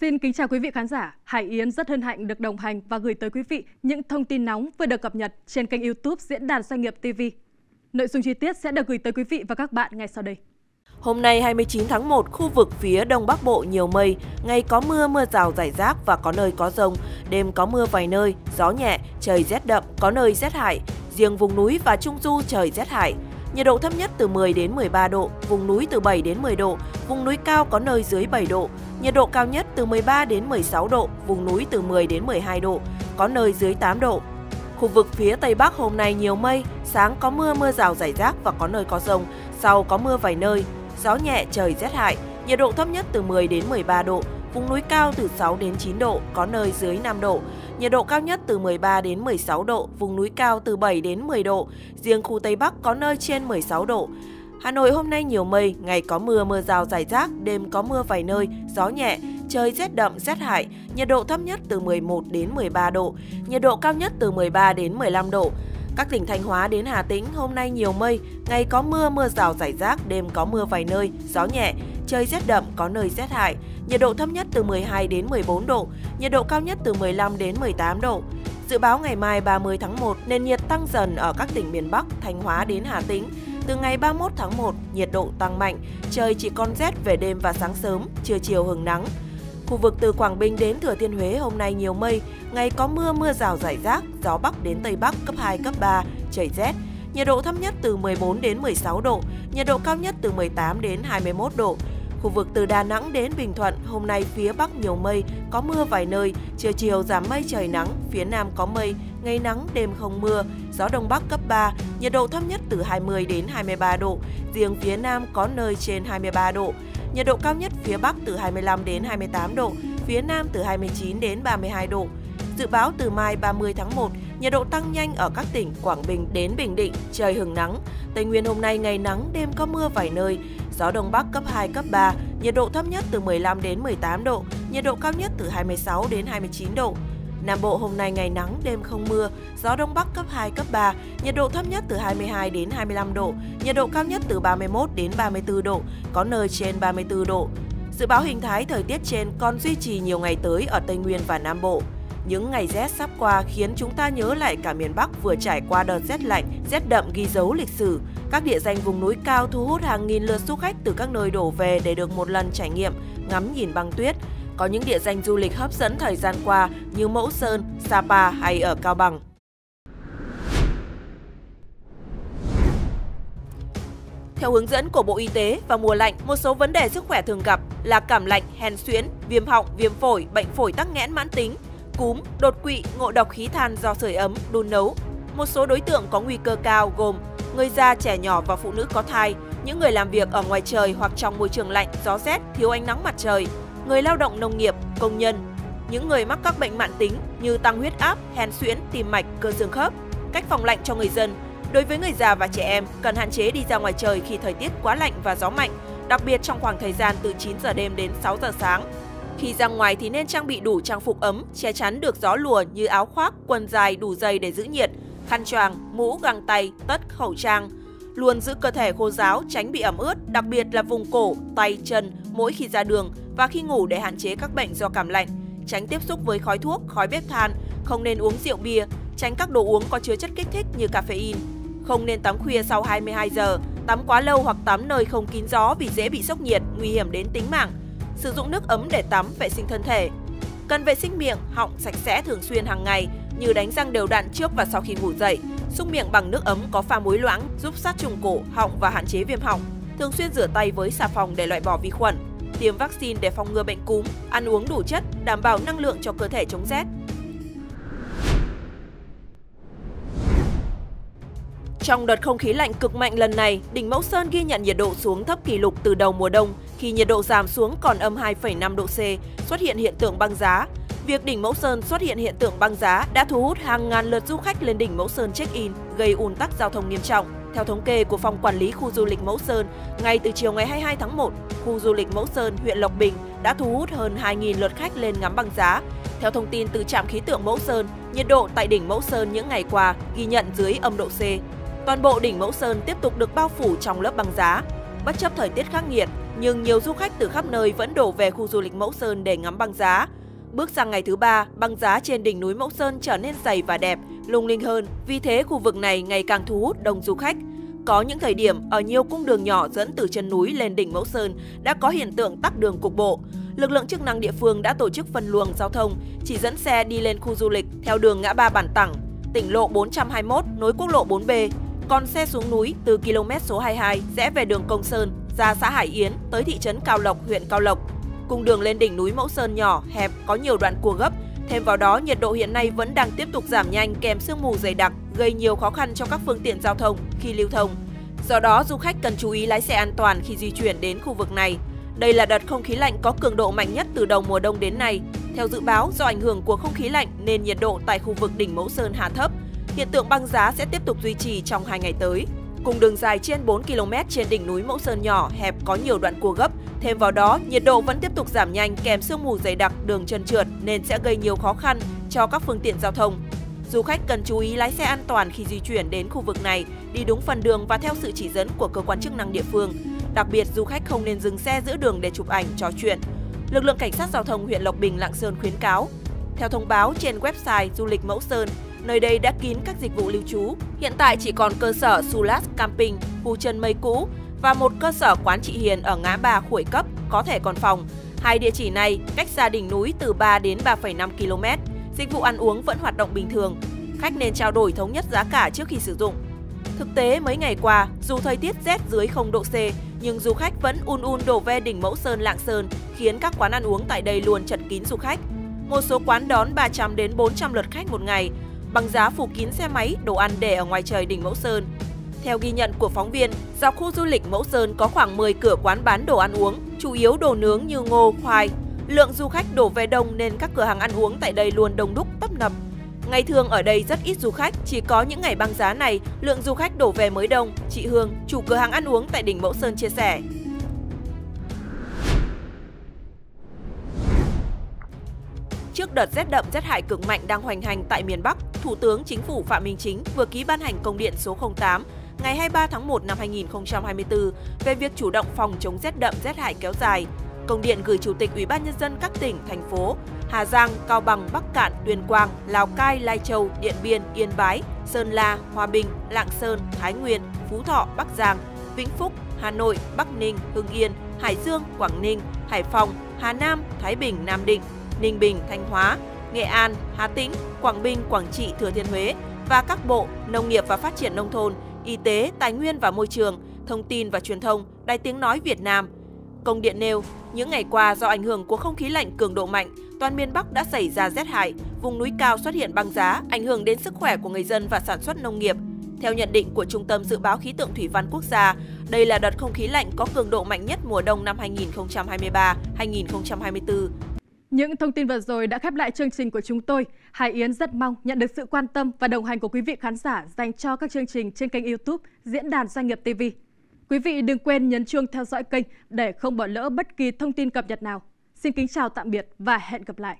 Xin kính chào quý vị khán giả. Hải Yến rất hân hạnh được đồng hành và gửi tới quý vị những thông tin nóng vừa được cập nhật trên kênh YouTube Diễn đàn Doanh nghiệp TV. Nội dung chi tiết sẽ được gửi tới quý vị và các bạn ngay sau đây. Hôm nay 29 tháng 1, khu vực phía Đông Bắc Bộ nhiều mây, ngày có mưa, mưa rào rải rác và có nơi có rông, đêm có mưa vài nơi, gió nhẹ, trời rét đậm, có nơi rét hại. Riêng vùng núi và Trung Du trời rét hại. Nhiệt độ thấp nhất từ 10 đến 13 độ, vùng núi từ 7 đến 10 độ, vùng núi cao có nơi dưới 7 độ. Nhiệt độ cao nhất từ 13 đến 16 độ, vùng núi từ 10 đến 12 độ, có nơi dưới 8 độ. Khu vực phía Tây Bắc hôm nay nhiều mây, sáng có mưa mưa rào rải rác và có nơi có rông, sau có mưa vài nơi, gió nhẹ trời rét hại, nhiệt độ thấp nhất từ 10 đến 13 độ, vùng núi cao từ 6 đến 9 độ, có nơi dưới 5 độ, nhiệt độ cao nhất từ 13 đến 16 độ, vùng núi cao từ 7 đến 10 độ, riêng khu Tây Bắc có nơi trên 16 độ. Hà Nội hôm nay nhiều mây, ngày có mưa mưa rào rải rác, đêm có mưa vài nơi, gió nhẹ, trời rét đậm rét hại, nhiệt độ thấp nhất từ 11 đến 13 độ, nhiệt độ cao nhất từ 13 đến 15 độ. Các tỉnh Thanh Hóa đến Hà Tĩnh hôm nay nhiều mây, ngày có mưa mưa rào rải rác, đêm có mưa vài nơi, gió nhẹ, trời rét đậm có nơi rét hại, nhiệt độ thấp nhất từ 12 đến 14 độ, nhiệt độ cao nhất từ 15 đến 18 độ. Dự báo ngày mai 30 tháng 1, nền nhiệt tăng dần ở các tỉnh miền Bắc, Thanh Hóa đến Hà Tĩnh. Từ ngày 31 tháng 1, nhiệt độ tăng mạnh, trời chỉ còn rét về đêm và sáng sớm, trưa chiều hừng nắng. Khu vực từ Quảng Bình đến Thừa Thiên Huế hôm nay nhiều mây, ngày có mưa mưa rào rải rác, gió bắc đến tây bắc cấp 2 cấp 3, trời rét. Nhiệt độ thấp nhất từ 14 đến 16 độ, nhiệt độ cao nhất từ 18 đến 21 độ. Khu vực từ Đà Nẵng đến Bình Thuận, hôm nay phía Bắc nhiều mây, có mưa vài nơi, trưa chiều giảm mây trời nắng, phía Nam có mây, ngày nắng, đêm không mưa, gió Đông Bắc cấp 3, nhiệt độ thấp nhất từ 20 đến 23 độ, riêng phía Nam có nơi trên 23 độ. Nhiệt độ cao nhất phía Bắc từ 25 đến 28 độ, phía Nam từ 29 đến 32 độ. Dự báo từ mai 30 tháng 1, nhiệt độ tăng nhanh ở các tỉnh Quảng Bình đến Bình Định, trời hừng nắng. Tây Nguyên hôm nay ngày nắng, đêm có mưa vài nơi, gió Đông Bắc cấp 2, cấp 3, nhiệt độ thấp nhất từ 15 đến 18 độ, nhiệt độ cao nhất từ 26 đến 29 độ. Nam Bộ hôm nay ngày nắng, đêm không mưa, gió Đông Bắc cấp 2, cấp 3, nhiệt độ thấp nhất từ 22 đến 25 độ, nhiệt độ cao nhất từ 31 đến 34 độ, có nơi trên 34 độ. Dự báo hình thái thời tiết trên còn duy trì nhiều ngày tới ở Tây Nguyên và Nam Bộ. Những ngày rét sắp qua khiến chúng ta nhớ lại cả miền Bắc vừa trải qua đợt rét lạnh, rét đậm ghi dấu lịch sử. Các địa danh vùng núi cao thu hút hàng nghìn lượt du khách từ các nơi đổ về để được một lần trải nghiệm, ngắm nhìn băng tuyết. Có những địa danh du lịch hấp dẫn thời gian qua như Mẫu Sơn, Sapa hay ở Cao Bằng. Theo hướng dẫn của Bộ Y tế, vào mùa lạnh, một số vấn đề sức khỏe thường gặp là cảm lạnh, hèn suyễn, viêm họng, viêm phổi, bệnh phổi tắc nghẽn mãn tính, cúm, đột quỵ, ngộ độc khí than do sưởi ấm, đun nấu. Một số đối tượng có nguy cơ cao gồm người già, trẻ nhỏ và phụ nữ có thai, những người làm việc ở ngoài trời hoặc trong môi trường lạnh, gió rét, thiếu ánh nắng mặt trời, người lao động nông nghiệp, công nhân, những người mắc các bệnh mãn tính như tăng huyết áp, hen suyễn, tim mạch, cơ xương khớp. Cách phòng lạnh cho người dân Đối với người già và trẻ em, cần hạn chế đi ra ngoài trời khi thời tiết quá lạnh và gió mạnh, đặc biệt trong khoảng thời gian từ 9 giờ đêm đến 6 giờ sáng. Khi ra ngoài thì nên trang bị đủ trang phục ấm, che chắn được gió lùa như áo khoác, quần dài đủ dày để giữ nhiệt, khăn choàng, mũ, găng tay, tất, khẩu trang. Luôn giữ cơ thể khô ráo, tránh bị ẩm ướt, đặc biệt là vùng cổ, tay, chân mỗi khi ra đường và khi ngủ để hạn chế các bệnh do cảm lạnh. Tránh tiếp xúc với khói thuốc, khói bếp than, không nên uống rượu bia, tránh các đồ uống có chứa chất kích thích như caffeine. Không nên tắm khuya sau 22 giờ, tắm quá lâu hoặc tắm nơi không kín gió vì dễ bị sốc nhiệt, nguy hiểm đến tính mạng. Sử dụng nước ấm để tắm, vệ sinh thân thể. Cần vệ sinh miệng, họng sạch sẽ thường xuyên hàng ngày như đánh răng đều đặn trước và sau khi ngủ dậy. Xúc miệng bằng nước ấm có pha muối loãng giúp sát trùng cổ, họng và hạn chế viêm họng. Thường xuyên rửa tay với xà phòng để loại bỏ vi khuẩn. Tiêm vaccine để phòng ngừa bệnh cúm, ăn uống đủ chất, đảm bảo năng lượng cho cơ thể chống rét. Trong đợt không khí lạnh cực mạnh lần này, đỉnh Mẫu Sơn ghi nhận nhiệt độ xuống thấp kỷ lục từ đầu mùa đông, khi nhiệt độ giảm xuống còn âm 2,5 độ C, xuất hiện hiện tượng băng giá. Việc đỉnh Mẫu Sơn xuất hiện hiện tượng băng giá đã thu hút hàng ngàn lượt du khách lên đỉnh Mẫu Sơn check-in, gây ùn tắc giao thông nghiêm trọng. Theo thống kê của Phòng Quản lý Khu du lịch Mẫu Sơn, ngay từ chiều ngày 22 tháng 1, khu du lịch Mẫu Sơn, huyện Lộc Bình đã thu hút hơn 2.000 lượt khách lên ngắm băng giá. Theo thông tin từ trạm khí tượng Mẫu Sơn, nhiệt độ tại đỉnh Mẫu Sơn những ngày qua ghi nhận dưới âm độ C. Toàn bộ đỉnh Mẫu Sơn tiếp tục được bao phủ trong lớp băng giá. Bất chấp thời tiết khắc nghiệt, nhưng nhiều du khách từ khắp nơi vẫn đổ về khu du lịch Mẫu Sơn để ngắm băng giá. Bước sang ngày thứ ba, băng giá trên đỉnh núi Mẫu Sơn trở nên dày và đẹp, lung linh hơn, vì thế khu vực này ngày càng thu hút đông du khách. Có những thời điểm ở nhiều cung đường nhỏ dẫn từ chân núi lên đỉnh Mẫu Sơn đã có hiện tượng tắc đường cục bộ. Lực lượng chức năng địa phương đã tổ chức phân luồng giao thông, chỉ dẫn xe đi lên khu du lịch theo đường ngã ba Bản Tẳng, tỉnh lộ 421 nối quốc lộ 4B, còn xe xuống núi từ km số 22 rẽ về đường Công Sơn ra xã Hải Yến tới thị trấn Cao Lộc, huyện Cao Lộc. Cung đường lên đỉnh núi Mẫu Sơn nhỏ, hẹp, có nhiều đoạn cua gấp. Thêm vào đó, nhiệt độ hiện nay vẫn đang tiếp tục giảm nhanh kèm sương mù dày đặc, gây nhiều khó khăn cho các phương tiện giao thông khi lưu thông. Do đó, du khách cần chú ý lái xe an toàn khi di chuyển đến khu vực này. Đây là đợt không khí lạnh có cường độ mạnh nhất từ đầu mùa đông đến nay. Theo dự báo, do ảnh hưởng của không khí lạnh nên nhiệt độ tại khu vực đỉnh Mẫu Sơn hạ thấp. Hiện tượng băng giá sẽ tiếp tục duy trì trong hai ngày tới. Cùng đường dài trên 4 km trên đỉnh núi Mẫu Sơn nhỏ, hẹp có nhiều đoạn cua gấp. Thêm vào đó, nhiệt độ vẫn tiếp tục giảm nhanh kèm sương mù dày đặc, đường trơn trượt nên sẽ gây nhiều khó khăn cho các phương tiện giao thông. Du khách cần chú ý lái xe an toàn khi di chuyển đến khu vực này, đi đúng phần đường và theo sự chỉ dẫn của cơ quan chức năng địa phương. Đặc biệt, du khách không nên dừng xe giữa đường để chụp ảnh, trò chuyện. Lực lượng cảnh sát giao thông huyện Lộc Bình, Lạng Sơn khuyến cáo. Theo thông báo trên website du lịch Mẫu Sơn, nơi đây đã kín các dịch vụ lưu trú. Hiện tại chỉ còn cơ sở Sulas Camping, khu chân mây cũ và một cơ sở quán chị Hiền ở ngã ba Khuổi Cấp có thể còn phòng. Hai địa chỉ này cách xa đỉnh núi từ 3 đến 3,5 km. Dịch vụ ăn uống vẫn hoạt động bình thường. Khách nên trao đổi thống nhất giá cả trước khi sử dụng. Thực tế mấy ngày qua, dù thời tiết rét dưới 0 độ C, nhưng du khách vẫn un un đổ ve đỉnh Mẫu Sơn Lạng Sơn, khiến các quán ăn uống tại đây luôn chật kín du khách. Một số quán đón 300 đến 400 lượt khách một ngày, bằng giá phủ kín xe máy, đồ ăn để ở ngoài trời đỉnh Mẫu Sơn. Theo ghi nhận của phóng viên, dọc khu du lịch Mẫu Sơn có khoảng 10 cửa quán bán đồ ăn uống, chủ yếu đồ nướng như ngô, khoai. Lượng du khách đổ về đông nên các cửa hàng ăn uống tại đây luôn đông đúc tấp nập. Ngày thường ở đây rất ít du khách, chỉ có những ngày băng giá này, lượng du khách đổ về mới đông. Chị Hương, chủ cửa hàng ăn uống tại đỉnh Mẫu Sơn chia sẻ. Trước đợt rét đậm rét hại cực mạnh đang hoành hành tại miền Bắc, Thủ tướng Chính phủ Phạm Minh Chính vừa ký ban hành công điện số 08 ngày 23 tháng 1 năm 2024 về việc chủ động phòng chống rét đậm rét hại kéo dài. Công điện gửi Chủ tịch Ủy ban nhân dân các tỉnh, thành phố Hà Giang, Cao Bằng, Bắc Cạn, Tuyên Quang, Lào Cai, Lai Châu, Điện Biên, Yên Bái, Sơn La, Hòa Bình, Lạng Sơn, Thái Nguyên, Phú Thọ, Bắc Giang, Vĩnh Phúc, Hà Nội, Bắc Ninh, Hưng Yên, Hải Dương, Quảng Ninh, Hải Phòng, Hà Nam, Thái Bình, Nam Định, Ninh Bình, Thanh Hóa, Nghệ An, Hà Tĩnh, Quảng Bình, Quảng Trị, Thừa Thiên Huế và các bộ Nông nghiệp và Phát triển Nông thôn, Y tế, Tài nguyên và Môi trường, Thông tin và Truyền thông, Đài Tiếng Nói Việt Nam. Công điện nêu, những ngày qua do ảnh hưởng của không khí lạnh cường độ mạnh, toàn miền Bắc đã xảy ra rét hại, vùng núi cao xuất hiện băng giá, ảnh hưởng đến sức khỏe của người dân và sản xuất nông nghiệp. Theo nhận định của Trung tâm Dự báo Khí tượng Thủy văn Quốc gia, đây là đợt không khí lạnh có cường độ mạnh nhất mùa đông năm 2023-2024 những thông tin vừa rồi đã khép lại chương trình của chúng tôi. Hải Yến rất mong nhận được sự quan tâm và đồng hành của quý vị khán giả dành cho các chương trình trên kênh YouTube Diễn đàn Doanh nghiệp TV. Quý vị đừng quên nhấn chuông theo dõi kênh để không bỏ lỡ bất kỳ thông tin cập nhật nào. Xin kính chào tạm biệt và hẹn gặp lại.